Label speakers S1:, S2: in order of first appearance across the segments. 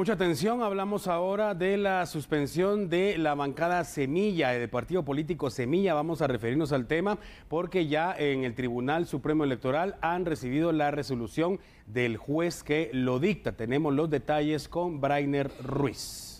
S1: Mucha atención, hablamos ahora de la suspensión de la bancada Semilla, del partido político Semilla. Vamos a referirnos al tema porque ya en el Tribunal Supremo Electoral han recibido la resolución del juez que lo dicta. Tenemos los detalles con Brainer Ruiz.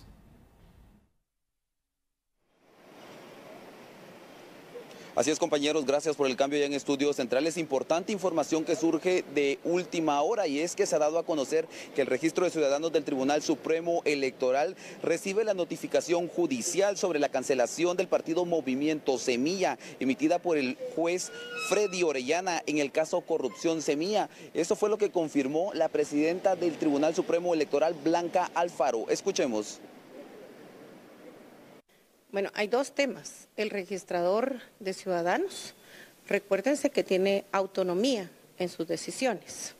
S2: Así es, compañeros, gracias por el cambio ya en Estudios Centrales. Importante información que surge de última hora y es que se ha dado a conocer que el registro de ciudadanos del Tribunal Supremo Electoral recibe la notificación judicial sobre la cancelación del partido Movimiento Semilla, emitida por el juez Freddy Orellana en el caso Corrupción Semilla. Eso fue lo que confirmó la presidenta del Tribunal Supremo Electoral, Blanca Alfaro. Escuchemos.
S3: Bueno, hay dos temas. El registrador de ciudadanos, recuérdense que tiene autonomía en sus decisiones.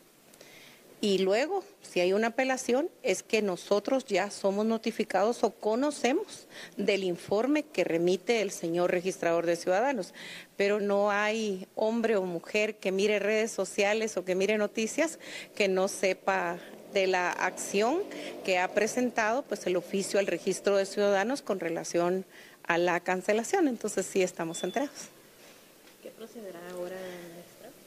S3: Y luego, si hay una apelación, es que nosotros ya somos notificados o conocemos del informe que remite el señor registrador de ciudadanos. Pero no hay hombre o mujer que mire redes sociales o que mire noticias que no sepa de la acción que ha presentado pues el oficio al registro de ciudadanos con relación a la cancelación. Entonces sí estamos enterados.
S4: ¿Qué procederá ahora,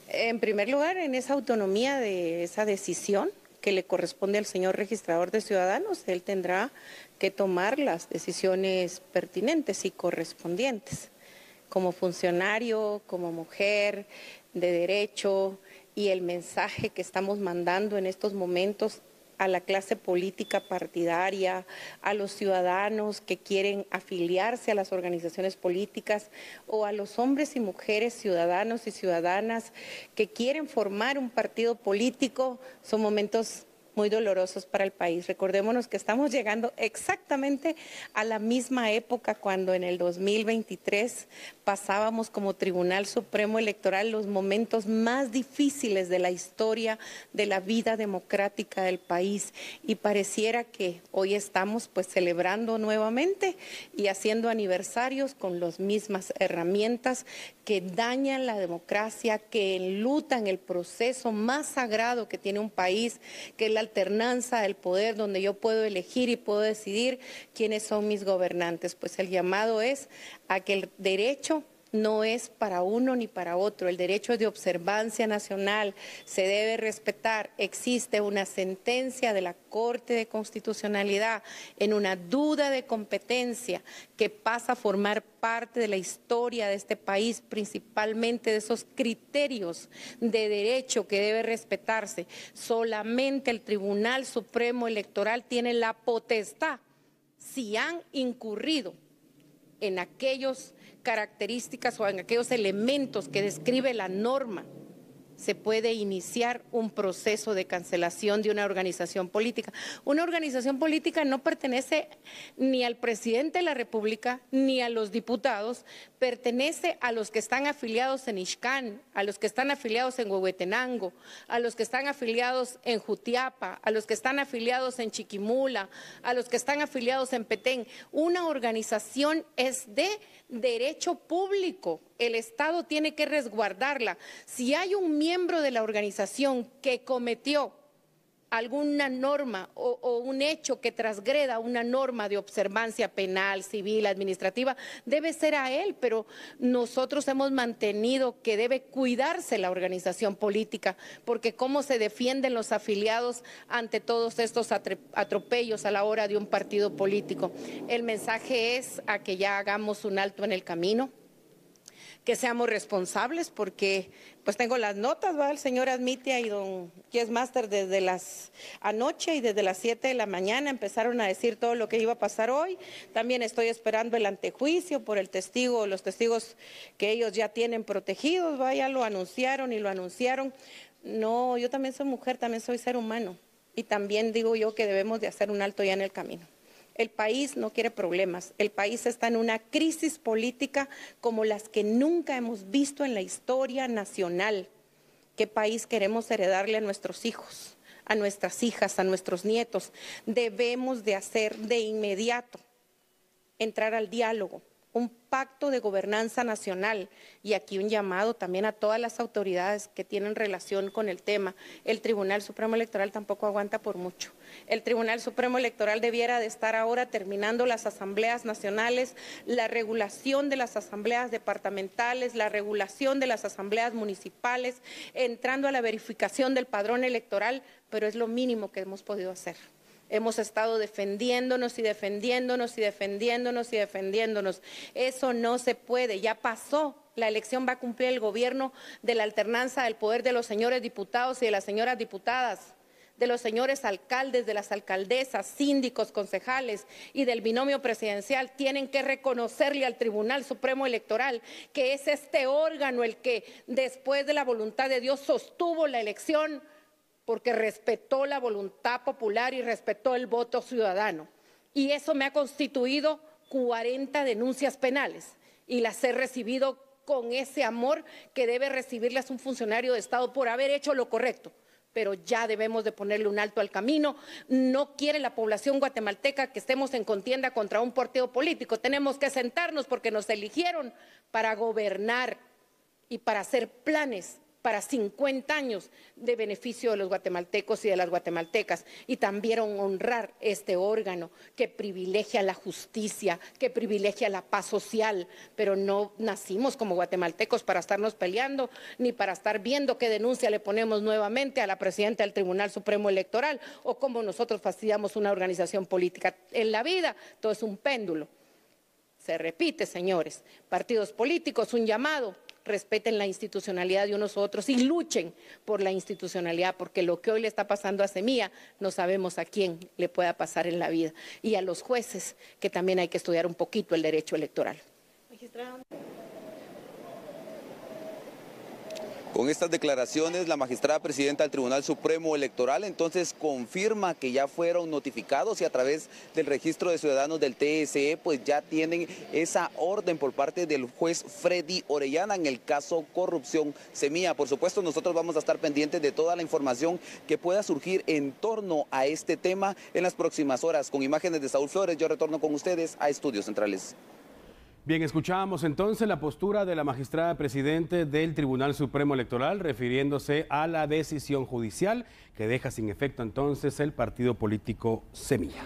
S3: En primer lugar, en esa autonomía de esa decisión que le corresponde al señor registrador de ciudadanos, él tendrá que tomar las decisiones pertinentes y correspondientes. Como funcionario, como mujer de derecho, y el mensaje que estamos mandando en estos momentos a la clase política partidaria, a los ciudadanos que quieren afiliarse a las organizaciones políticas o a los hombres y mujeres ciudadanos y ciudadanas que quieren formar un partido político, son momentos muy dolorosos para el país. Recordémonos que estamos llegando exactamente a la misma época cuando en el 2023 pasábamos como Tribunal Supremo Electoral los momentos más difíciles de la historia de la vida democrática del país y pareciera que hoy estamos pues celebrando nuevamente y haciendo aniversarios con las mismas herramientas que dañan la democracia, que enlutan el proceso más sagrado que tiene un país, que es la alternanza del poder, donde yo puedo elegir y puedo decidir quiénes son mis gobernantes. Pues el llamado es a que el derecho no es para uno ni para otro. El derecho de observancia nacional se debe respetar. Existe una sentencia de la Corte de Constitucionalidad en una duda de competencia que pasa a formar parte de la historia de este país, principalmente de esos criterios de derecho que debe respetarse. Solamente el Tribunal Supremo Electoral tiene la potestad, si han incurrido en aquellos características o en aquellos elementos que describe la norma se puede iniciar un proceso de cancelación de una organización política. Una organización política no pertenece ni al presidente de la República ni a los diputados, pertenece a los que están afiliados en Ixcán, a los que están afiliados en Huehuetenango, a los que están afiliados en Jutiapa, a los que están afiliados en Chiquimula, a los que están afiliados en Petén. Una organización es de derecho público. El Estado tiene que resguardarla. Si hay un miembro de la organización que cometió alguna norma o, un hecho que transgreda una norma de observancia penal, civil, administrativa, debe ser a él, pero nosotros hemos mantenido que debe cuidarse la organización política, porque cómo se defienden los afiliados ante todos estos atropellos a la hora de un partido político. El mensaje es a que ya hagamos un alto en el camino que seamos responsables, porque pues tengo las notas, va el señor Admitia y don Kies Master desde las anoche y desde las 7 de la mañana empezaron a decir todo lo que iba a pasar hoy. También estoy esperando el antejuicio por el testigo, los testigos que ellos ya tienen protegidos, va, ya lo anunciaron y lo anunciaron. No, yo también soy mujer, también soy ser humano y también digo yo que debemos de hacer un alto ya en el camino. El país no quiere problemas. El país está en una crisis política como las que nunca hemos visto en la historia nacional. ¿Qué país queremos heredarle a nuestros hijos, a nuestras hijas, a nuestros nietos? Debemos de hacer de inmediato, entrar al diálogo, un pacto de gobernanza nacional y aquí un llamado también a todas las autoridades que tienen relación con el tema. El Tribunal Supremo Electoral tampoco aguanta por mucho. El Tribunal Supremo Electoral debiera de estar ahora terminando las asambleas nacionales, la regulación de las asambleas departamentales, la regulación de las asambleas municipales, entrando a la verificación del padrón electoral, pero es lo mínimo que hemos podido hacer. Hemos estado defendiéndonos y defendiéndonos y defendiéndonos y defendiéndonos. Eso no se puede, ya pasó. La elección va a cumplir el gobierno de la alternanza del poder de los señores diputados y de las señoras diputadas de los señores alcaldes, de las alcaldesas, síndicos, concejales y del binomio presidencial tienen que reconocerle al Tribunal Supremo Electoral que es este órgano el que después de la voluntad de Dios sostuvo la elección porque respetó la voluntad popular y respetó el voto ciudadano. Y eso me ha constituido 40 denuncias penales y las he recibido con ese amor que debe recibirlas un funcionario de Estado por haber hecho lo correcto. Pero ya debemos de ponerle un alto al camino. No quiere la población guatemalteca que estemos en contienda contra un partido político. Tenemos que sentarnos porque nos eligieron para gobernar y para hacer planes para 50 años de beneficio de los guatemaltecos y de las guatemaltecas y también honrar este órgano que privilegia la justicia, que privilegia la paz social, pero no nacimos como guatemaltecos para estarnos peleando ni para estar viendo qué denuncia le ponemos nuevamente a la presidenta del Tribunal Supremo Electoral o cómo nosotros fastidiamos una organización política. En la vida todo es un péndulo. Se repite, señores. Partidos políticos, un llamado respeten la institucionalidad de unos u otros y luchen por la institucionalidad, porque lo que hoy le está pasando a Semilla no sabemos a quién le pueda pasar en la vida. Y a los jueces, que también hay que estudiar un poquito el derecho electoral.
S2: Con estas declaraciones, la magistrada presidenta del Tribunal Supremo Electoral entonces confirma que ya fueron notificados y a través del registro de ciudadanos del TSE, pues ya tienen esa orden por parte del juez Freddy Orellana en el caso corrupción semilla. Por supuesto, nosotros vamos a estar pendientes de toda la información que pueda surgir en torno a este tema en las próximas horas. Con imágenes de Saúl Flores, yo retorno con ustedes a Estudios Centrales.
S1: Bien, escuchábamos entonces la postura de la magistrada presidente del Tribunal Supremo Electoral refiriéndose a la decisión judicial que deja sin efecto entonces el partido político Semilla.